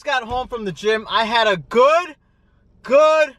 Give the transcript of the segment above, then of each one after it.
just got home from the gym. I had a good, good,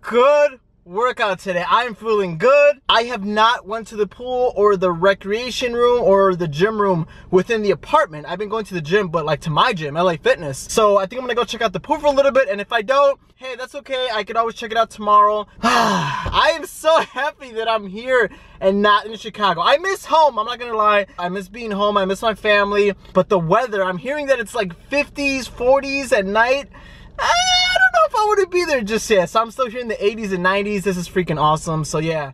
good workout today. I am feeling good. I have not went to the pool or the recreation room or the gym room within the apartment. I've been going to the gym, but like to my gym, LA Fitness. So I think I'm gonna go check out the pool for a little bit. And if I don't, hey, that's okay. I could always check it out tomorrow. I am so happy that I'm here and not in Chicago. I miss home, I'm not gonna lie. I miss being home, I miss my family. But the weather, I'm hearing that it's like 50s, 40s at night. If I want to be there just yet. So I'm still here in the 80s and 90s. This is freaking awesome. So yeah.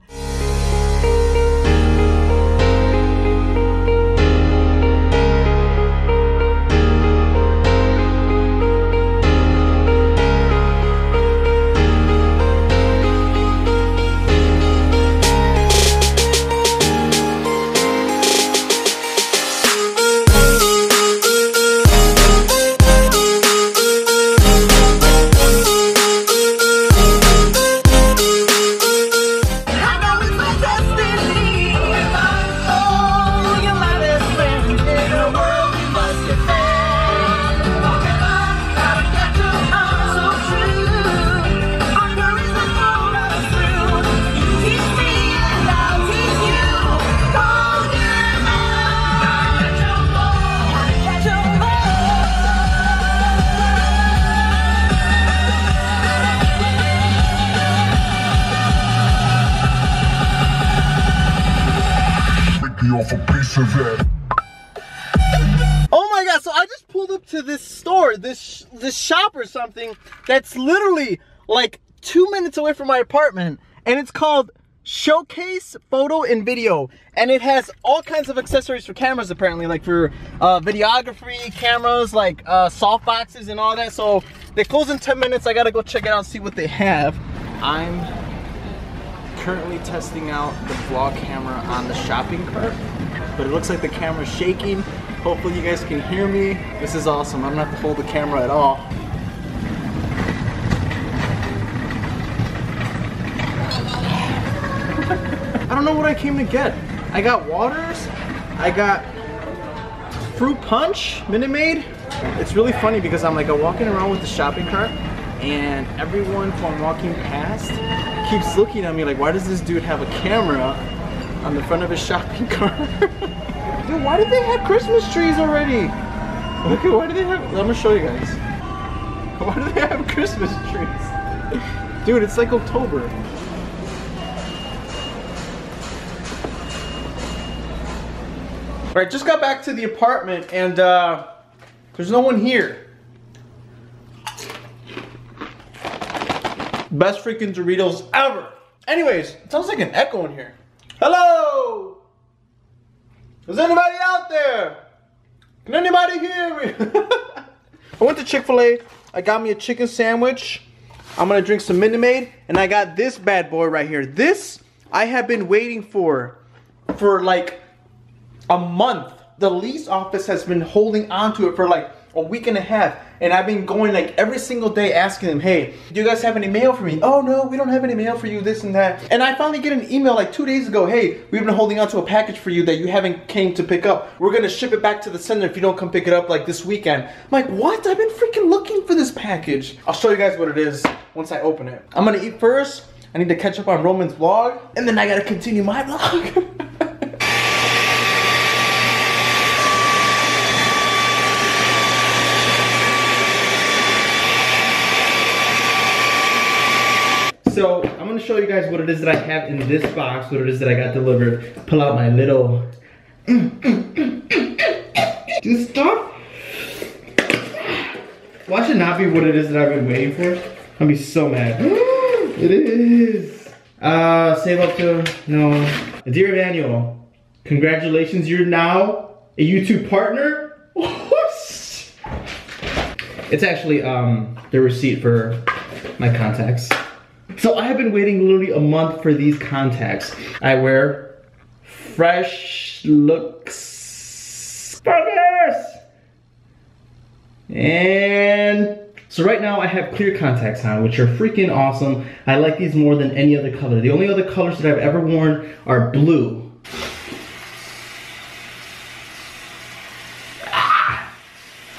A piece of that. Oh my god, so I just pulled up to this store, this this shop or something that's literally like 2 minutes away from my apartment and it's called Showcase Photo and Video and it has all kinds of accessories for cameras apparently like for uh, videography cameras like uh, soft boxes and all that so they close in 10 minutes I gotta go check it out and see what they have I'm currently testing out the vlog camera on the shopping cart, but it looks like the camera's shaking. Hopefully you guys can hear me. This is awesome. I don't have to hold the camera at all. I don't know what I came to get. I got waters, I got fruit punch, Minute Maid. It's really funny because I'm like I'm walking around with the shopping cart and everyone who I'm walking past keeps looking at me like, why does this dude have a camera on the front of his shopping cart? dude, why did they have Christmas trees already? Look at, why do they have, let me show you guys. Why do they have Christmas trees? Dude, it's like October. All right, just got back to the apartment and uh, there's no one here. Best freaking Doritos ever. Anyways, it sounds like an echo in here. Hello? Is anybody out there? Can anybody hear me? I went to Chick-fil-A. I got me a chicken sandwich. I'm gonna drink some Minute Maid. And I got this bad boy right here. This I have been waiting for for like a month. The lease office has been holding on to it for like a week and a half and I've been going like every single day asking them, hey, do you guys have any mail for me? Oh no, we don't have any mail for you, this and that. And I finally get an email like two days ago, hey, we've been holding on to a package for you that you haven't came to pick up. We're gonna ship it back to the sender if you don't come pick it up like this weekend. I'm like, what? I've been freaking looking for this package. I'll show you guys what it is once I open it. I'm gonna eat first. I need to catch up on Roman's vlog, and then I gotta continue my vlog. So I'm gonna show you guys what it is that I have in this box, what it is that I got delivered. Pull out my little this stuff. Watch it not be what it is that I've been waiting for. I'll be so mad. it is. Uh, save up to, no. Dear Emmanuel, congratulations, you're now a YouTube partner. it's actually um, the receipt for my contacts. So I have been waiting literally a month for these contacts. I wear Fresh Looks Focus! And so right now I have clear contacts on, which are freaking awesome. I like these more than any other color. The only other colors that I've ever worn are blue.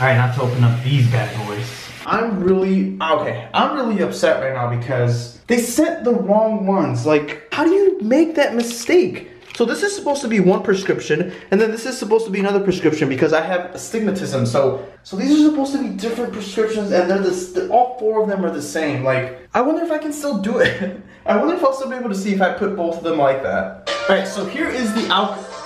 Right, not to open up these bad boys. I'm really okay. I'm really upset right now because they sent the wrong ones. Like, how do you make that mistake? So this is supposed to be one prescription, and then this is supposed to be another prescription because I have astigmatism. So, so these are supposed to be different prescriptions, and they're the all four of them are the same. Like, I wonder if I can still do it. I wonder if I'll still be able to see if I put both of them like that. All right, so here is the alcohol.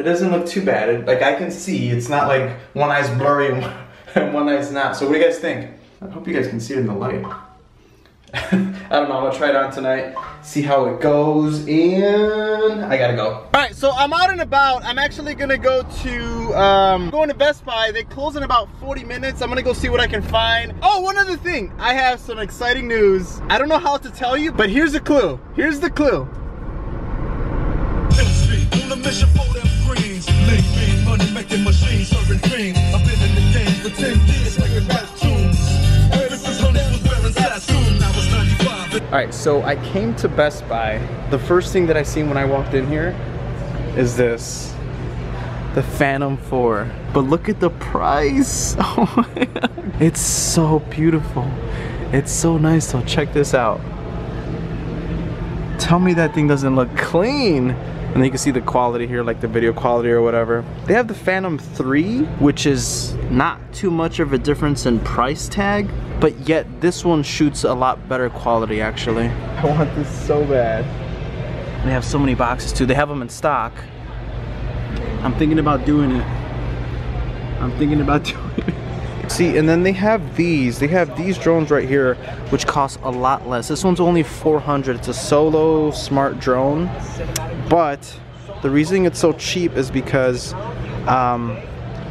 It doesn't look too bad. It, like I can see, it's not like one eye's blurry and one, and one eye's not. So what do you guys think? I hope you guys can see it in the light. I don't know, I'm gonna try it on tonight, see how it goes, and I gotta go. All right, so I'm out and about. I'm actually gonna go to, um, going to Best Buy. They close in about 40 minutes. I'm gonna go see what I can find. Oh, one other thing. I have some exciting news. I don't know how to tell you, but here's the clue. Here's the clue. Lean, mean, money making machines, serving cream. I've been in the game for 10 years, making rap tunes. Ever since Honey was wearing Sassoon, now it's 95. All right, so I came to Best Buy. The first thing that I seen when I walked in here is this. The Phantom 4. But look at the price. Oh my God. It's so beautiful. It's so nice. So check this out. Tell me that thing doesn't look clean. And then you can see the quality here, like the video quality or whatever. They have the Phantom 3, which is not too much of a difference in price tag, but yet this one shoots a lot better quality actually. I want this so bad. They have so many boxes too. They have them in stock. I'm thinking about doing it. I'm thinking about doing it. See, and then they have these. They have these drones right here, which cost a lot less. This one's only 400. It's a solo smart drone. But the reason it's so cheap is because um,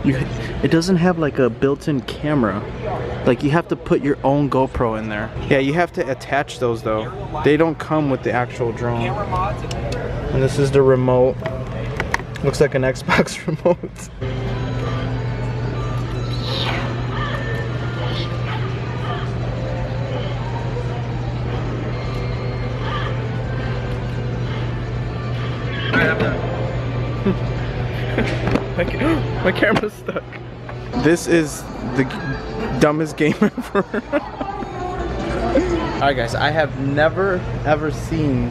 you, it doesn't have like a built-in camera. Like you have to put your own GoPro in there. Yeah, you have to attach those though. They don't come with the actual drone. And this is the remote. Looks like an Xbox remote. My, ca- my camera's stuck. This is the dumbest game ever. Alright guys, I have never ever seen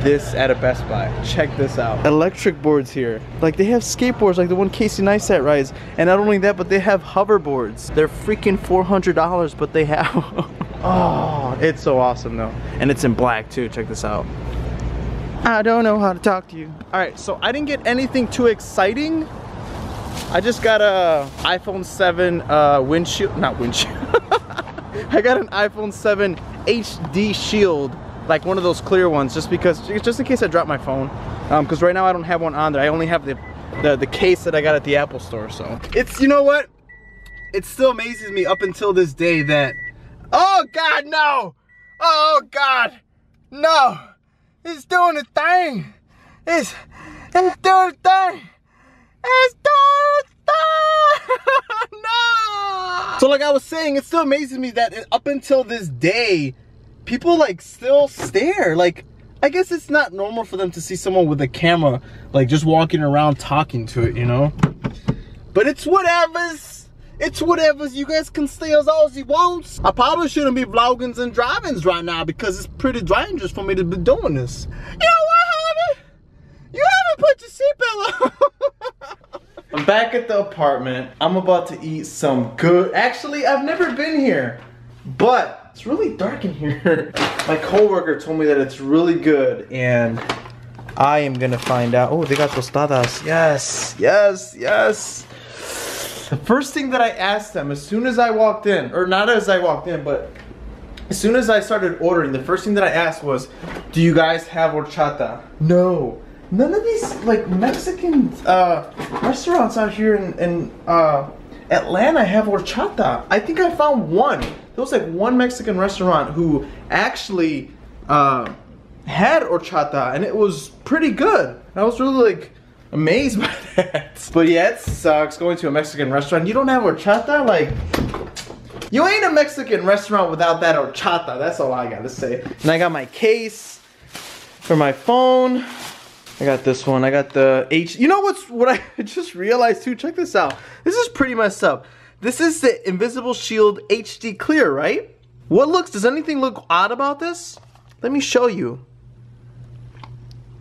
this at a Best Buy. Check this out. Electric boards here. Like they have skateboards like the one Casey Neistat rides. And not only that, but they have hoverboards. They're freaking $400, but they have... oh, it's so awesome though. And it's in black too, check this out. I don't know how to talk to you. All right, so I didn't get anything too exciting. I just got a iPhone 7 uh, windshield, not windshield. I got an iPhone 7 HD shield, like one of those clear ones, just because, just in case I drop my phone. Because right now I don't have one on there. I only have the, the the case that I got at the Apple store. So it's, you know what? It still amazes me up until this day that, oh God, no! Oh God, no! It's doing a thing. It's it's doing a thing. It's doing. no. So like I was saying, it still amazes me that uh, up until this day, people like still stare. Like I guess it's not normal for them to see someone with a camera like just walking around talking to it, you know? But it's whatever's. It's whatever. You guys can stay as all as you want. I probably shouldn't be vlogging and drivings right now because it's pretty dangerous for me to be doing this. You know what, Harvey? You haven't put your seatbelt on. I'm back at the apartment. I'm about to eat some good. Actually, I've never been here, but it's really dark in here. My coworker told me that it's really good, and I am gonna find out. Oh, they got tostadas. Yes, yes, yes. The first thing that I asked them as soon as I walked in, or not as I walked in, but as soon as I started ordering, the first thing that I asked was, "Do you guys have horchata?" No. None of these like Mexican uh, restaurants out here in, in uh, Atlanta have horchata. I think I found one. There was like one Mexican restaurant who actually uh, had horchata, and it was pretty good. I was really like amazed by that. But yeah, it sucks going to a Mexican restaurant. You don't have horchata? Like, you ain't a Mexican restaurant without that horchata. That's all I gotta say. And I got my case. For my phone, I got this one. I got the H. You know what's what I just realized too? Check this out. This is pretty messed up. This is the Invisible Shield HD Clear, right? What looks, does anything look odd about this? Let me show you.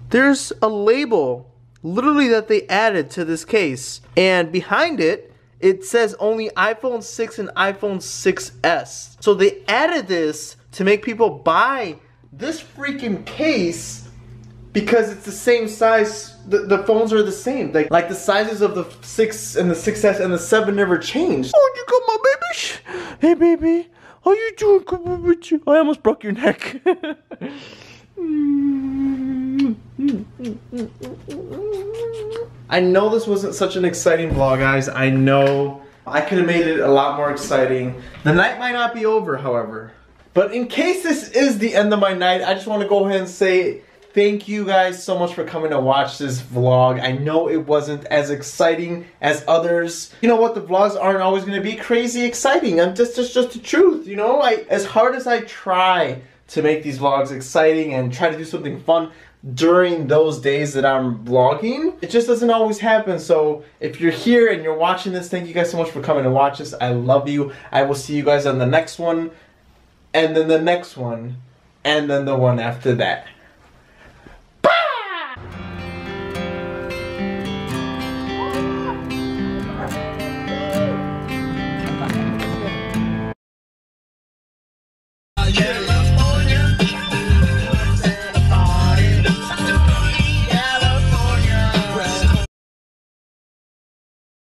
There's a label, literally that they added to this case. And behind it, it says only iPhone 6 and iPhone 6S. So they added this to make people buy this freaking case because it's the same size. The, the phones are the same. Like like the sizes of the six and the 6S and the seven never changed. Oh, you got my baby? Hey, baby, how you doing? Come with you. I almost broke your neck. I know this wasn't such an exciting vlog, guys. I know I could have made it a lot more exciting. The night might not be over, however. But in case this is the end of my night, I just want to go ahead and say thank you guys so much for coming to watch this vlog. I know it wasn't as exciting as others. You know what? The vlogs aren't always going to be crazy exciting. I'm just, just, just the truth. You know, I as hard as I try to make these vlogs exciting and try to do something fun during those days that I'm vlogging, it just doesn't always happen. So if you're here and you're watching this, thank you guys so much for coming to watch this. I love you. I will see you guys on the next one, and then the next one, and then the one after that.